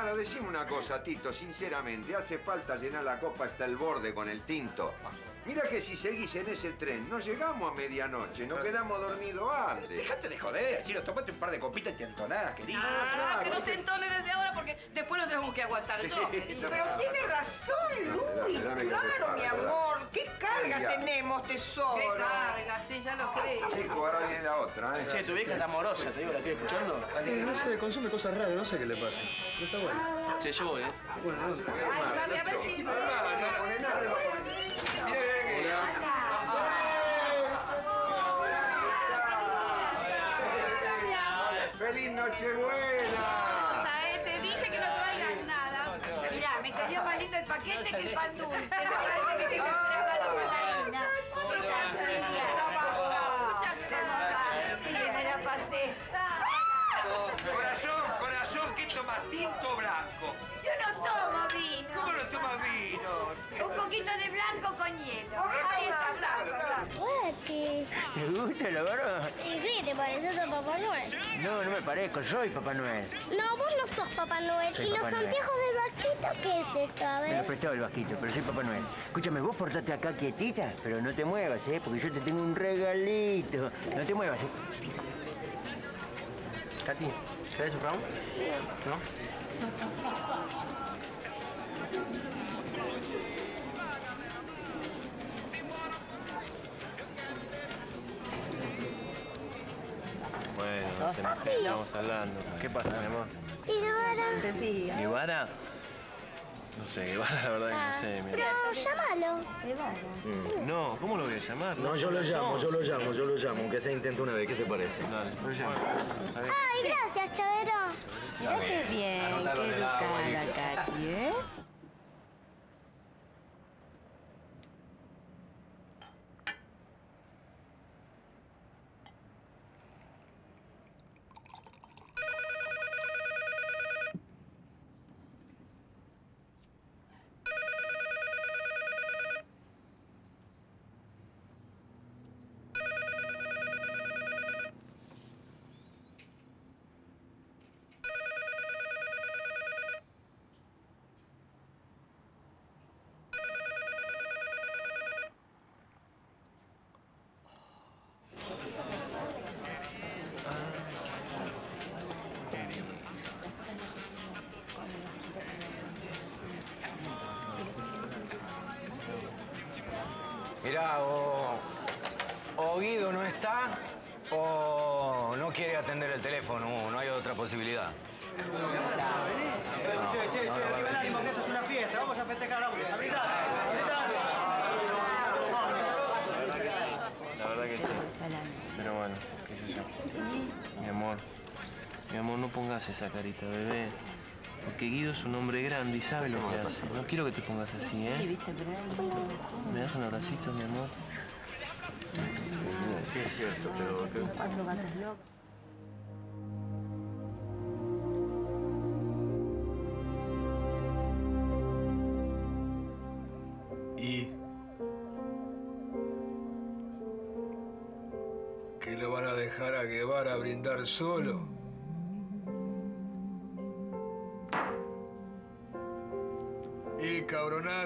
Ahora, decime una cosa, Tito, sinceramente, ¿hace falta llenar la copa hasta el borde con el tinto? Mira que si seguís en ese tren, no llegamos a medianoche, nos quedamos dormidos antes. Déjate de joder, Chino, tomate un par de copitas y te entonás, querido. Ah, que no se entone desde ahora porque después lo tenemos que aguantar yo, querido. Pero tiene razón, Luis. Claro, mi amor. ¿Qué carga tenemos, tesoro? Qué carga, sí, ya lo creo. Chico, ahora viene la otra, ¿eh? Che, tu vieja está amorosa, te digo, la estoy escuchando. Sí, no sé, consume cosas raras, no sé qué le pasa. Pero está bueno. Che, yo voy, ¿eh? Bueno, dale. Ay, mami, a ver si... No pone nada. ¡Feliz Nochebuena! Salió más lindo el paquete que el pan dulce. Me parece que se traga la mandarina. Me la pasé. Corazón, corazón, ¿qué tomas? ¿Tinto blanco? Poquito de blanco con hielo. Ahí está blanco. Guachi. ¿Te gusta la barba? Sí, sí, ¿te pareces a Papá Noel? No, no me parezco, soy Papá Noel. No, vos no sos Papá Noel. Soy ¿Y los Papá Noel. anteojos del barquito qué es esto? A Me lo ver. prestó el vasquito, pero soy Papá Noel. Escúchame, vos portate acá quietita, pero no te muevas, ¿eh? Porque yo te tengo un regalito. No te muevas, ¿eh? Katy, ¿querés un round? ¿No? Enojes, estamos hablando. ¿Qué pasa, mi amor? Y ahora... ¿Guevara? No sé, Guevara, la verdad que no sé, mi amor. Pero llámalo. Mm, No, ¿cómo lo voy a llamar? No, yo lo llamo, yo lo llamo, yo lo llamo, aunque sea intento una vez, ¿qué te parece? Dale, lo llamo. Ay, gracias, Chavero. Mirá qué bien, qué educada, Mirá, o, o Guido no está o no quiere atender el teléfono. No hay otra posibilidad. Che, che, che, arriba el ánimo, que esto es una fiesta. Vamos a festejar ahora. A brindar. La verdad que sí. Pero bueno, qué sé yo. Mi amor, mi amor, no pongas esa carita, bebé. Porque Guido es un hombre grande y sabe lo que hace. No quiero que te pongas así, ¿eh? viste, pero ¿Me das un abracito, mi amor? Sí, es cierto, pero... cuatro gatos locos. ¿Y? ¿Que lo van a dejar a Guevara brindar solo?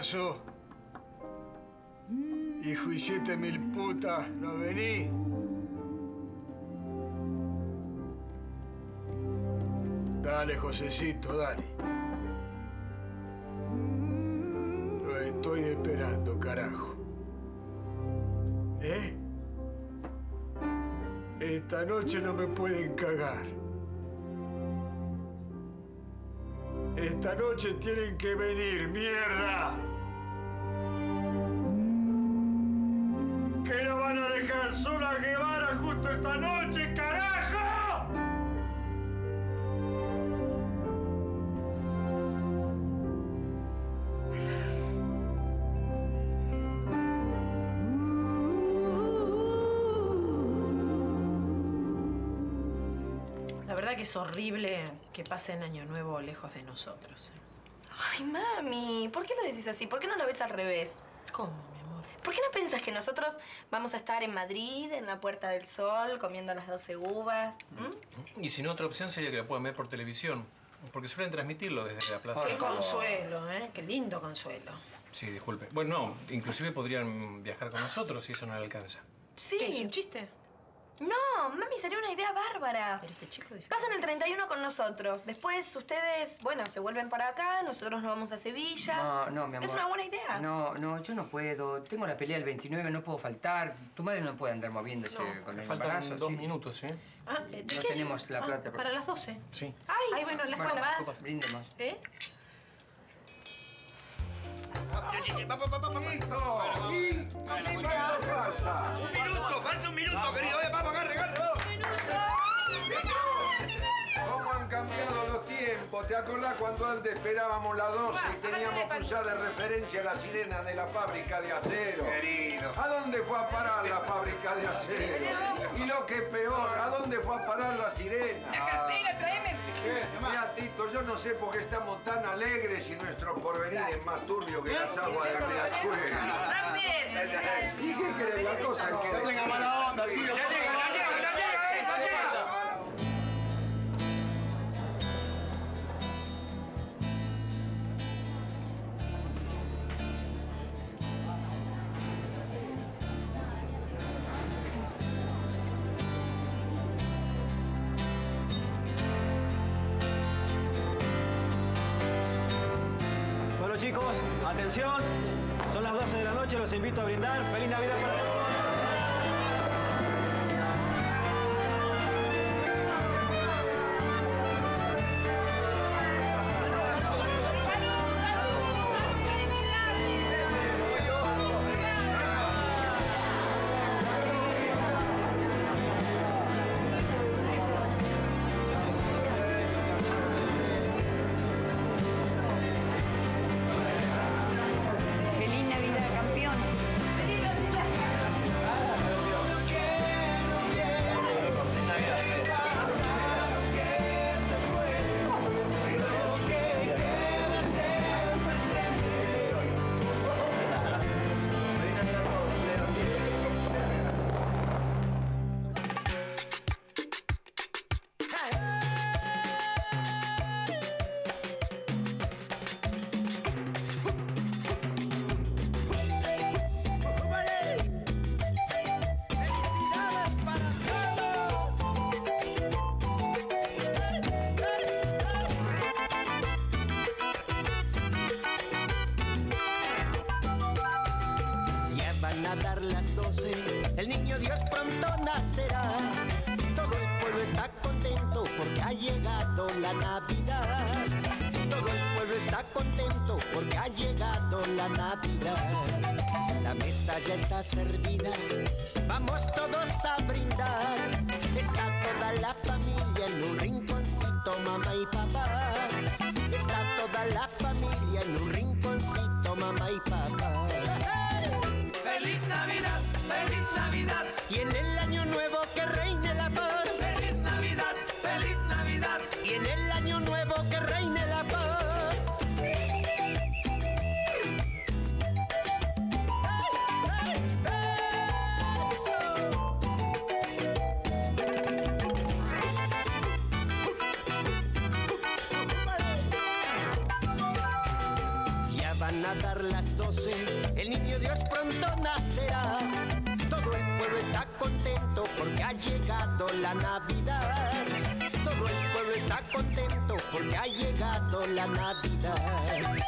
Cabronazo? Hijo y siete mil putas, ¿no vení? Dale, Josecito, dale. Lo estoy esperando, carajo. ¿Eh? Esta noche no me pueden cagar. Esta noche tienen que venir, mierda. A dejar sola a Guevara justo esta noche, carajo? La verdad que es horrible que pasen Año Nuevo lejos de nosotros. ¿eh? Ay, mami, ¿por qué lo decís así? ¿Por qué no lo ves al revés? ¿Cómo? ¿Por qué no pensás que nosotros vamos a estar en Madrid, en la Puerta del Sol, comiendo las 12 uvas? ¿m? Y si no, otra opción sería que la puedan ver por televisión. Porque suelen transmitirlo desde la plaza. Qué consuelo, ¿eh? Qué lindo consuelo. Sí, disculpe. Bueno, no, inclusive podrían viajar con nosotros si eso no le alcanza. Sí. ¿Qué, es un chiste? No, mami, sería una idea bárbara. Pero este chico dice... Pasan el 31 con nosotros. Después ustedes, bueno, se vuelven para acá, nosotros nos vamos a Sevilla. No, no, mi amor. Es una buena idea. No, no, yo no puedo. Tengo la pelea el 29, no puedo faltar. Tu madre no puede andar moviéndose No, con el Faltan embarazo. dos sí. minutos, ¿eh? Ah, ¿de No qué? tenemos la Ah, plata. Para las 12. Sí. Ay, Ay, bueno, las Bueno, copas. brindemos. ¿Eh? ¡Listo! ¿Y? ¿Te acordás cuando antes esperábamos las 12 y teníamos usar de referencia la sirena de la fábrica de acero? Querido. ¿A dónde fue a parar la fábrica de acero? Y lo que es peor, ¿a dónde fue a parar la sirena? La cartera, tráeme. ¿Qué? Mira, Tito, yo no sé por qué estamos tan alegres y nuestro porvenir es más turbio que las aguas del riachuelo. También. ¿Y qué crees? La cosa es que... No tenga mala onda, tío. Chicos, atención. Son las 12 de la noche, los invito a brindar. ¡Feliz Navidad para todos! Nacerá. Todo el pueblo está contento porque ha llegado la Navidad. Todo el pueblo está contento porque ha llegado la Navidad. La mesa ya está servida, vamos todos a brindar. Está toda la familia en un rinconcito, mamá y papá. Está toda la familia en un rinconcito, mamá y papá. Feliz Navidad, feliz Navidad. Y en el año nuevo que reine la paz. Feliz Navidad, feliz Navidad. Y en el van a dar las doce, el niño Dios pronto nacerá. Todo el pueblo está contento porque ha llegado la Navidad. Todo el pueblo está contento porque ha llegado la Navidad.